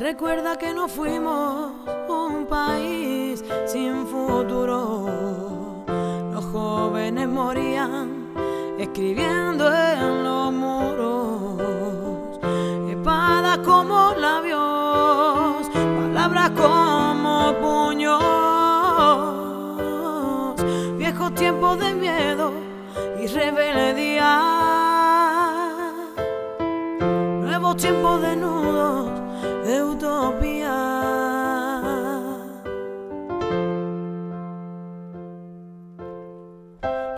Recuerda que no fuimos un país sin futuro. Los jóvenes morían escribiendo en los muros. Espadas como labios, palabras como puños. Viejos tiempos de miedo y rebeldía. Nuevos tiempos de de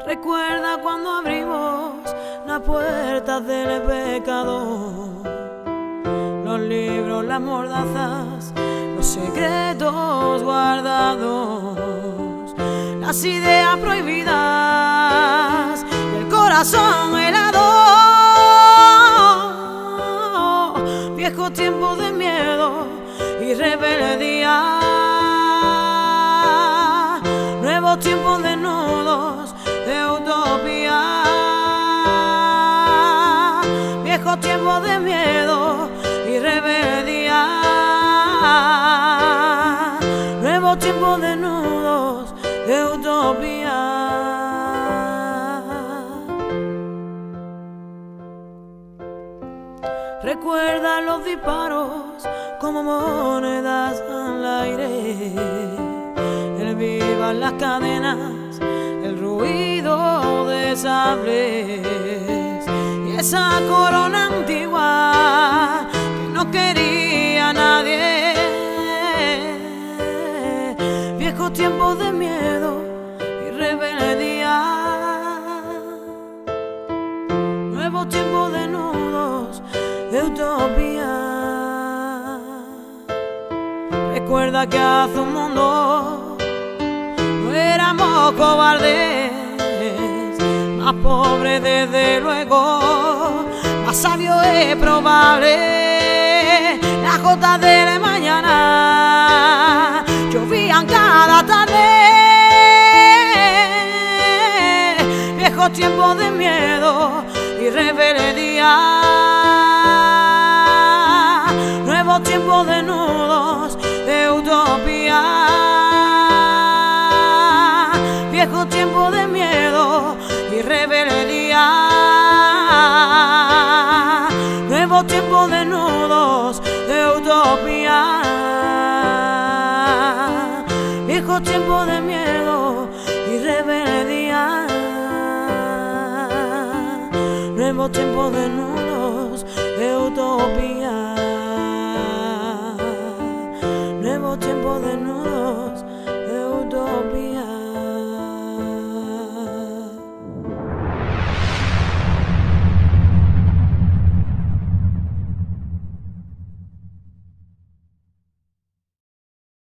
Recuerda cuando abrimos las puertas del pecado, los libros, las mordazas, los secretos guardados, las ideas prohibidas, Nuevos tiempos de nudos de utopía. Viejo tiempo de miedo y rebeldía. Nuevos tiempos de nudos de utopía. Recuerda los disparos como monedas al aire. El viva las cadenas, el ruido de sables y esa corona antigua que no quería utopía. Recuerda que hace un mundo no éramos cobardes, más pobres desde luego, más sabio es probable. Las gotas de la mañana llovían cada tarde. Viejos tiempos de miedo y rebeldía. Nuevos tiempos de nudos de utopía. Viejos tiempos de miedo y rebeldía. Nuevos tiempos de nudos de utopía. Viejos tiempos de miedo y rebeldía. Nuevos tiempos de nudos de utopía.